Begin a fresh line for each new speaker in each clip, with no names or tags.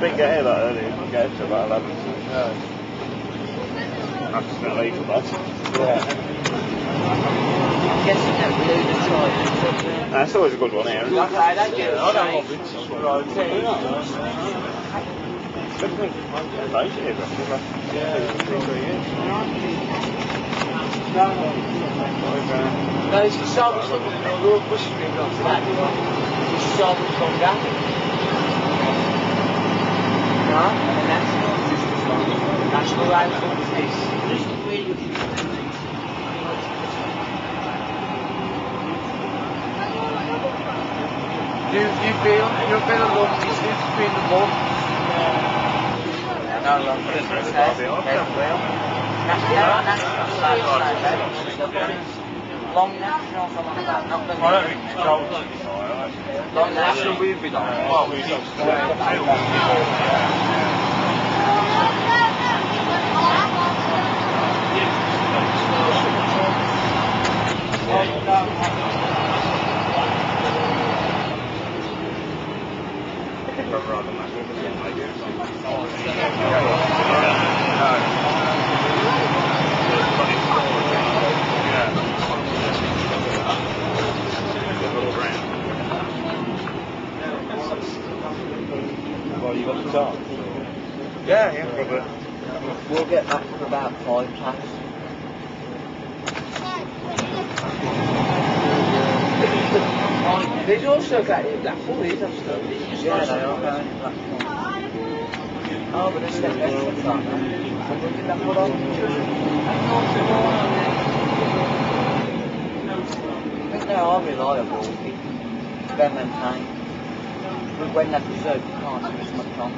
Didn't get here that early. Didn't get here till about 11. So. I'm just going to leave for that.
I'm guessing that blue the try.
That's always a good one here. isn't it?
Okay, that gets
I don't
changed.
love it. Good thing. Yeah, thank you. Yeah.
No, it's the song from the Royal Bush Street on that. It's the song from that. No, the national national anthem is this.
You, you feel long distance between the months.
No, long national, something like that. Not the
I don't think it's cold. Well,
long national.
we've been on.
we don't Well, you got the top. Yeah, yeah, probably.
We'll get back for about five past. There's also got it Blackpool is and stuff. Yeah, they are going in Blackpool. Oh, but it's the restaurants, aren't they? And look at that one on. I think they are reliable. They're maintained. But when they're preserved, you can't do as much on?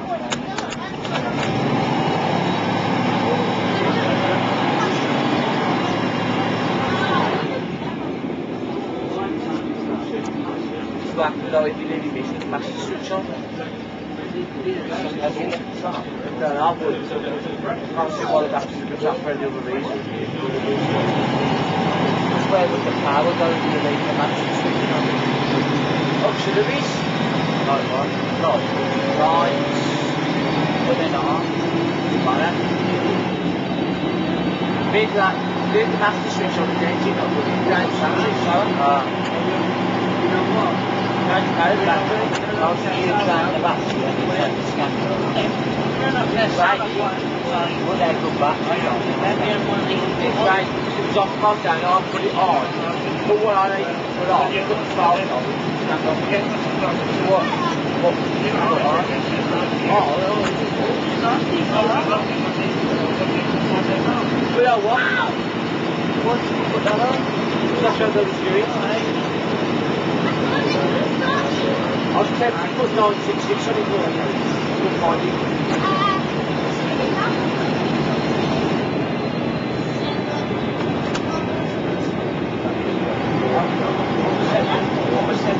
Black below if you really miss the master switch on. No, I wouldn't. Can't see why that's that for any other reason. Because where would the power go if you leave the master switch on? Auxiliaries? Like what? Like lines. But they're not. Matter. Leave that, leave the master switch on the engine up with the ground channel, so. Ah. You know what? Don't know that. I'll see you trying the battery and you take the scanner. Yes, right. Well, they come back. It's right. It was off my down, I'll put it on. But what I need to put on, put the phone on, stand on again. What? What? Oh, But uh, what? Once you put that on, that's how those do it. I was tempted to put 966 on it, but I couldn't find it. What was that?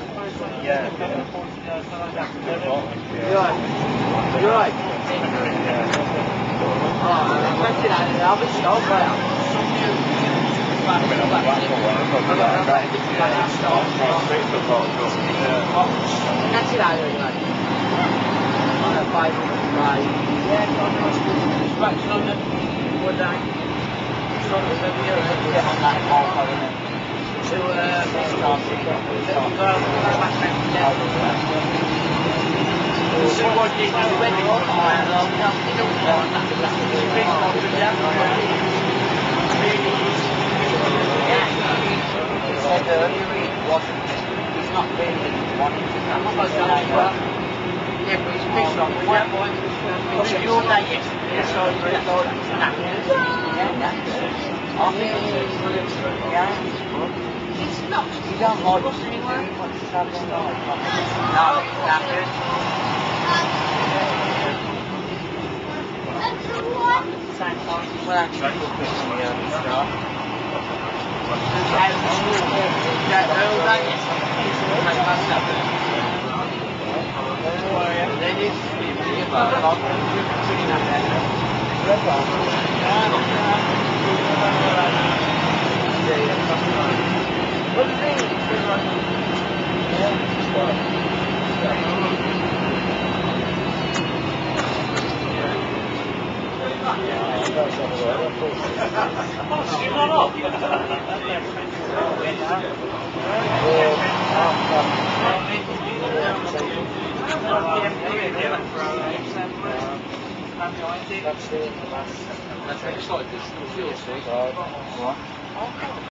It.
Yeah.
You're right. You're right. Oh, I went to that and I'll be proud.
I've been on the the back up. Yeah. To the box. Yeah.
That's it, I really like. On a. Yeah,
on the wood line.
Sort of, maybe you're get on that ball, isn't it? Said earlier he wasn't, he's not really wanting to come.
Going to work. Yeah, but big on the down. Because you
Yeah, yeah, It's
not.
You don't put some early start.
And that earl day yesterday, make us seven. Then it's really about a lot of putting up there.
That's the last.
That's exciting. Still feels
Right. What?